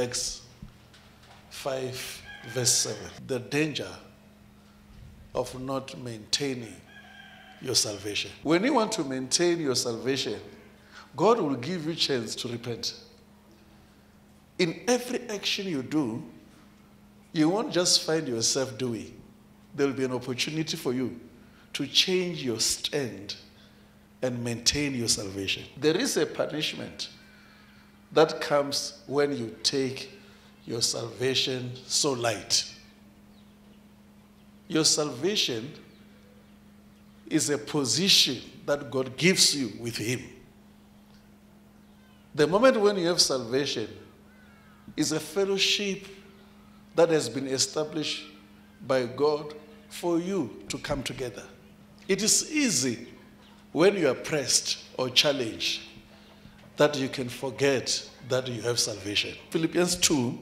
Acts 5, verse 7. The danger of not maintaining your salvation. When you want to maintain your salvation, God will give you chance to repent. In every action you do, you won't just find yourself doing. There will be an opportunity for you to change your stand and maintain your salvation. There is a punishment that comes when you take your salvation so light. Your salvation is a position that God gives you with Him. The moment when you have salvation is a fellowship that has been established by God for you to come together. It is easy when you are pressed or challenged that you can forget that you have salvation. Philippians 2,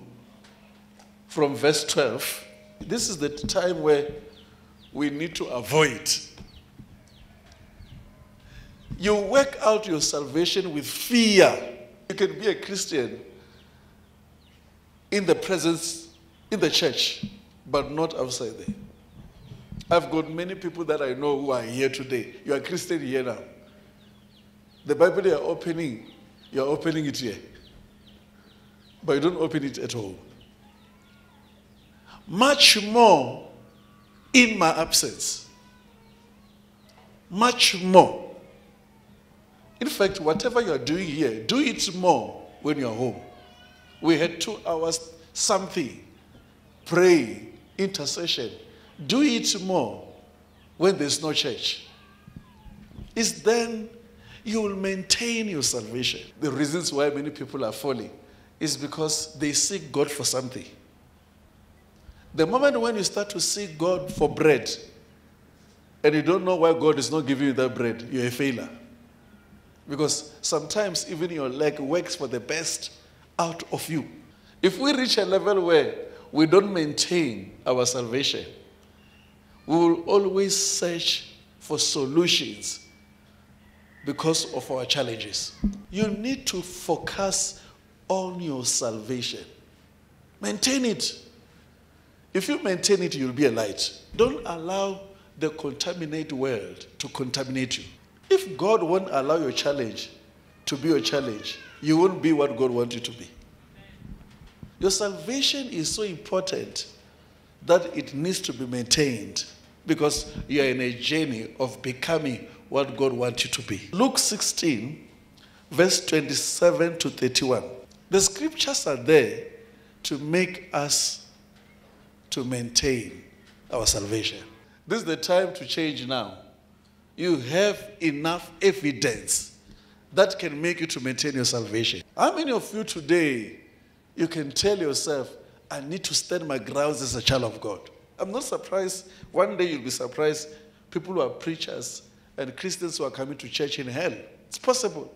from verse 12, this is the time where we need to avoid. You work out your salvation with fear. You can be a Christian in the presence, in the church, but not outside there. I've got many people that I know who are here today. You are Christian here now. The Bible you are opening, you are opening it here. But you don't open it at all. Much more in my absence. Much more. In fact, whatever you are doing here, do it more when you are home. We had two hours something, pray, intercession. Do it more when there's no church. It's then you will maintain your salvation. The reasons why many people are falling is because they seek God for something. The moment when you start to seek God for bread and you don't know why God is not giving you that bread, you're a failure. Because sometimes even your leg works for the best out of you. If we reach a level where we don't maintain our salvation, we will always search for solutions because of our challenges. You need to focus on your salvation. Maintain it. If you maintain it, you'll be a light. Don't allow the contaminated world to contaminate you. If God won't allow your challenge to be your challenge, you won't be what God wants you to be. Your salvation is so important that it needs to be maintained because you are in a journey of becoming what God wants you to be. Luke 16, verse 27 to 31. The scriptures are there to make us to maintain our salvation. This is the time to change now. You have enough evidence that can make you to maintain your salvation. How many of you today you can tell yourself, I need to stand my grounds as a child of God? I'm not surprised. One day you'll be surprised. People who are preachers and Christians who are coming to church in hell. It's possible.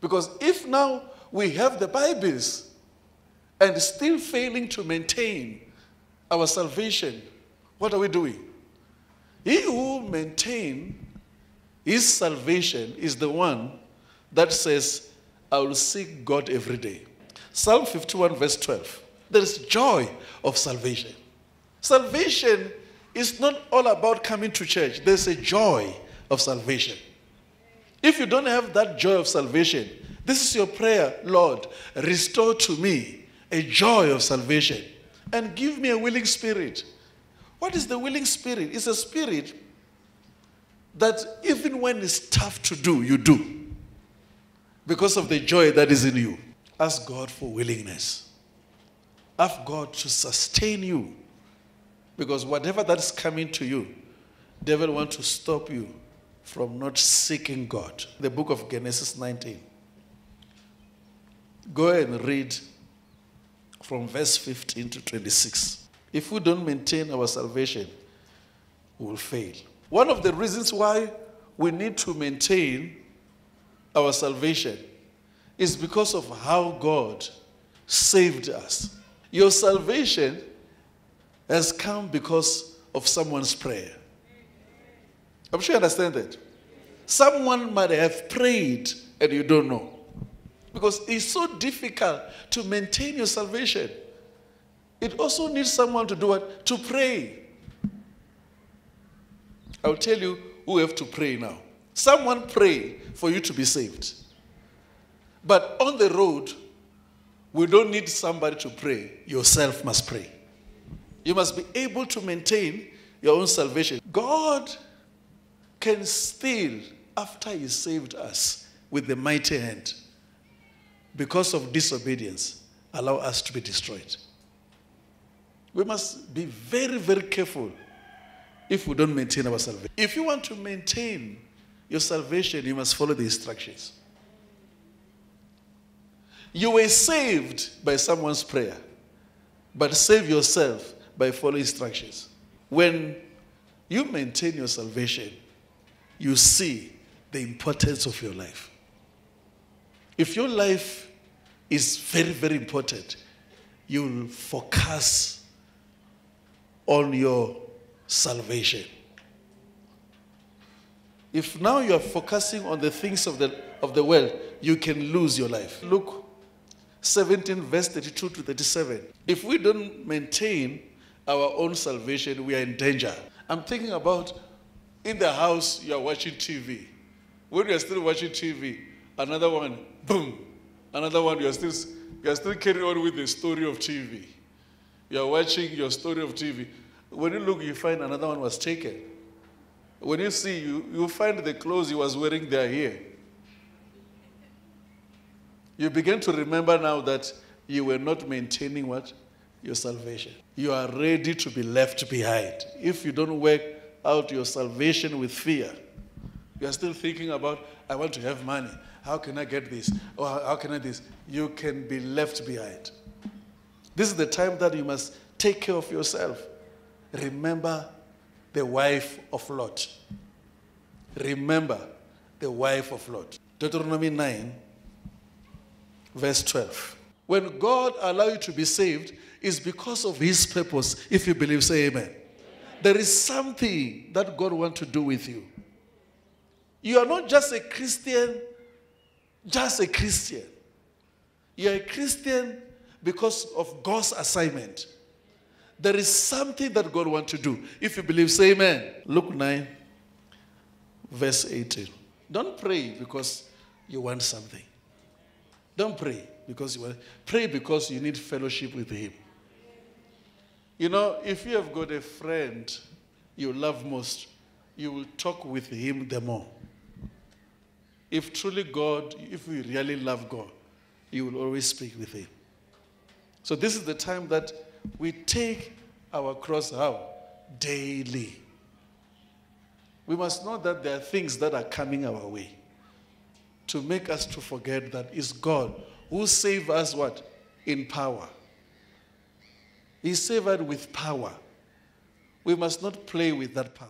Because if now we have the Bibles and still failing to maintain our salvation, what are we doing? He who maintain his salvation is the one that says, I will seek God every day. Psalm 51, verse 12. There is joy of salvation. Salvation is not all about coming to church, there's a joy of salvation. If you don't have that joy of salvation, this is your prayer, Lord, restore to me a joy of salvation and give me a willing spirit. What is the willing spirit? It's a spirit that even when it's tough to do, you do because of the joy that is in you. Ask God for willingness. Ask God to sustain you because whatever that's coming to you, devil want to stop you from not seeking God. The book of Genesis 19. Go and read from verse 15 to 26. If we don't maintain our salvation, we will fail. One of the reasons why we need to maintain our salvation is because of how God saved us. Your salvation has come because of someone's prayer. I'm sure you understand that. Someone might have prayed and you don't know. Because it's so difficult to maintain your salvation. It also needs someone to do what? To pray. I'll tell you who have to pray now. Someone pray for you to be saved. But on the road, we don't need somebody to pray. Yourself must pray. You must be able to maintain your own salvation. God can still, after He saved us with the mighty hand, because of disobedience, allow us to be destroyed. We must be very, very careful if we don't maintain our salvation. If you want to maintain your salvation, you must follow the instructions. You were saved by someone's prayer, but save yourself by following instructions. When you maintain your salvation, you see the importance of your life. If your life is very, very important, you will focus on your salvation. If now you are focusing on the things of the, of the world, you can lose your life. Luke, 17, verse 32 to 37. If we don't maintain our own salvation, we are in danger. I'm thinking about in the house, you are watching TV. When you are still watching TV, another one, boom, another one, you are still, you are still carrying on with the story of TV. You are watching your story of TV. When you look, you find another one was taken. When you see, you, you find the clothes he was wearing there here. You begin to remember now that you were not maintaining what? Your salvation. You are ready to be left behind. If you don't work out your salvation with fear, you are still thinking about, I want to have money. How can I get this? Oh, or how can I this? You can be left behind. This is the time that you must take care of yourself. Remember the wife of Lot. Remember the wife of Lot. Deuteronomy 9, verse 12. When God allows you to be saved, it's because of his purpose. If you believe, say amen. amen. There is something that God wants to do with you. You are not just a Christian, just a Christian. You are a Christian because of God's assignment. There is something that God wants to do. If you believe, say amen. Luke 9, verse 18. Don't pray because you want something. Don't pray because you want. Pray because you need fellowship with Him. You know, if you have got a friend you love most, you will talk with him the more. If truly God, if we really love God, you will always speak with him. So this is the time that we take our cross how? Daily. We must know that there are things that are coming our way to make us to forget that it's God who saved us what? In power. He saved us with power. We must not play with that power.